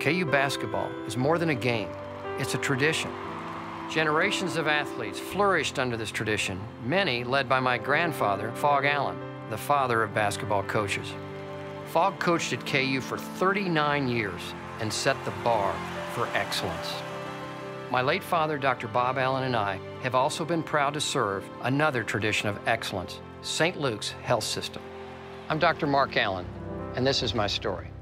KU basketball is more than a game, it's a tradition. Generations of athletes flourished under this tradition, many led by my grandfather, Phog Allen, the father of basketball coaches. Phog coached at KU for 39 years and set the bar for excellence. My late father, Dr. Bob Allen, and I have also been proud to serve another tradition of excellence, St. Luke's Health System. I'm Dr. Mark Allen, and this is my story.